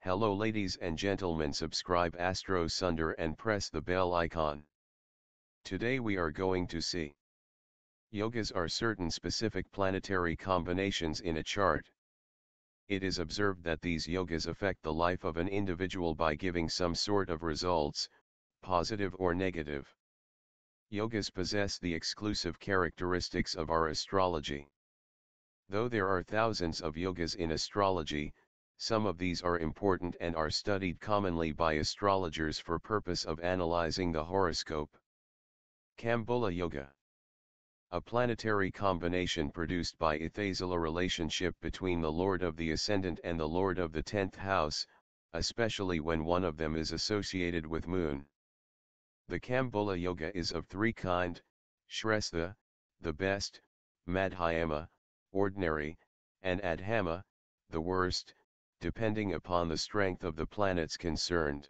Hello ladies and gentlemen subscribe Astro Sundar and press the bell icon. Today we are going to see. Yogas are certain specific planetary combinations in a chart. It is observed that these yogas affect the life of an individual by giving some sort of results, positive or negative. Yogas possess the exclusive characteristics of our astrology. Though there are thousands of yogas in astrology, some of these are important and are studied commonly by astrologers for purpose of analyzing the horoscope. Kambula Yoga A planetary combination produced by Ithazala relationship between the Lord of the Ascendant and the Lord of the Tenth House, especially when one of them is associated with Moon. The Kambula Yoga is of three kind, Shrestha, the best, Madhyama, ordinary, and Adhama, the worst, depending upon the strength of the planets concerned.